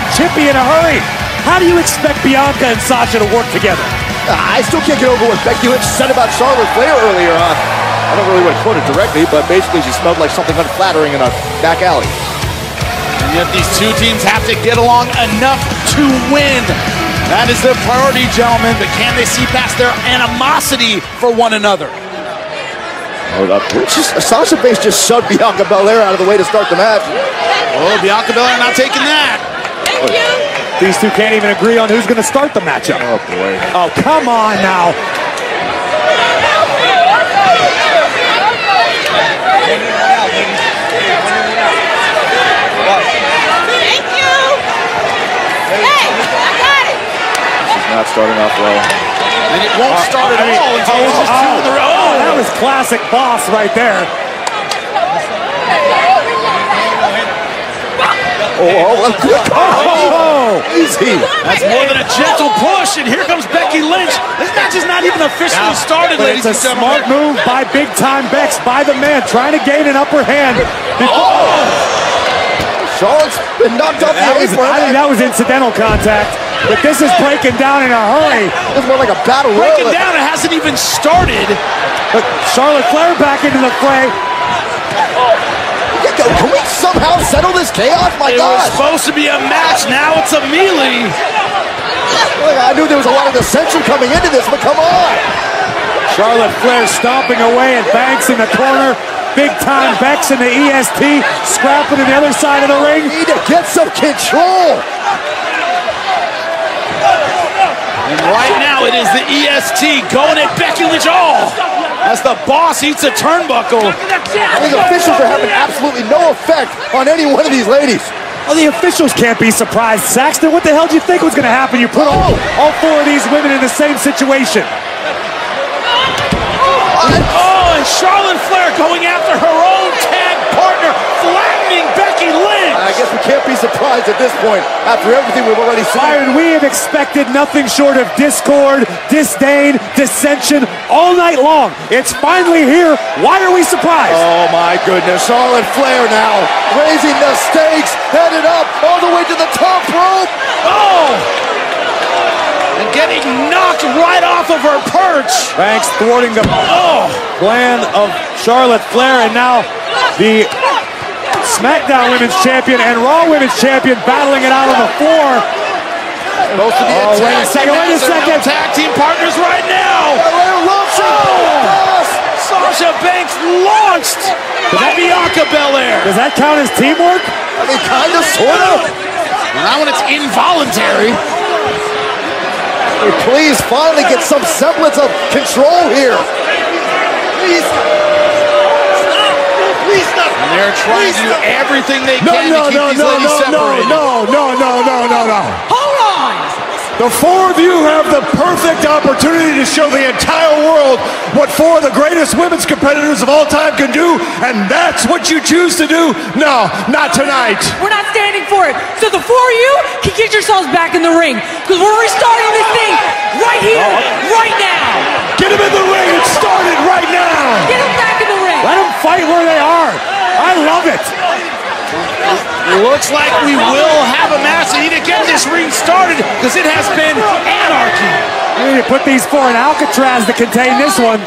get chippy in a hurry. How do you expect Bianca and Sasha to work together? Ah, I still can't get over what Becky Lynch said about Charlotte Flair earlier on. I don't really want to quote it directly, but basically she smelled like something unflattering in a back alley. And yet these two teams have to get along enough to win. That is their priority, gentlemen, but can they see past their animosity for one another? Oh, Hold up. Just, Sasha Banks just shoved Bianca Belair out of the way to start the match. Oh, Bianca Belair not taking that. Thank you. These two can't even agree on who's going to start the matchup. Oh, boy. Oh, come on now. Thank you. Hey, I got it. She's not starting off well. And it won't start at I mean, all until oh, it's just two in the oh, row. oh, that was classic boss right there. Oh, oh, Oh, oh, oh, oh. Easy. That's more than a gentle push, and here comes Becky Lynch. This match is not even officially started, but ladies it's a smart move by big time Bex, by the man, trying to gain an upper hand. Oh! Charlotte's been knocked off the apron. I think that was incidental contact, but this is breaking down in a hurry. It's more like a battle Breaking royal. down, it hasn't even started. But Charlotte Flair back into the fray. Can can we somehow settle this chaos? My It was supposed to be a match, now it's a melee. Look, I knew there was a lot of dissension coming into this, but come on. Charlotte Flair stomping away and Banks in the corner. Big time Bex in the EST, scrapping to the other side of the ring. We Need to get some control. And right now it is the EST going at Becky Lynch all. As the boss eats a turnbuckle. I think officials are having absolutely no effect on any one of these ladies. Well, the officials can't be surprised. Saxton, what the hell do you think was going to happen? You put all, all four of these women in the same situation. Oh, and Charlotte Flair going after her own tag partner, flattening Becky Lynch. I guess we can't be surprised at this point after everything we've already seen. Byron, we have expected nothing short of discord, disdain, dissension all night long. It's finally here. Why are we surprised? Oh my goodness, Charlotte Flair now raising the stakes, headed up all the way to the top rope. Oh! And getting knocked right off of her perch. Banks thwarting the Oh! plan of Charlotte Flair, and now the SmackDown Women's Champion and Raw Women's Champion battling it out on the floor. Supposed to be a Oh, wait a second, wait a second. Tag team partners right now. Flair loves it. Sasha Banks launched by Bianca Belair. Does that count as teamwork? I mean, kind of, sort of. Now when it's involuntary. Please finally get some semblance of control here. Please. Please stop. And they're trying to do everything they No, can no, to keep no, these no, ladies no, no, separated. no, no, no, no, no, no. Hold on. The four of you have the perfect opportunity to show the entire world what four of the greatest women's competitors of all time can do, and that's what you choose to do? No, not tonight. We're not standing for it. So the four of you can get yourselves back in the ring because we're restarting this thing right here, right now. Get them in the ring and start it right now. Get them back in the ring. Let them fight where they are. I love it. Looks like we will have a match. They need to get this ring started because it has been anarchy. We need to put these four in Alcatraz to contain this one.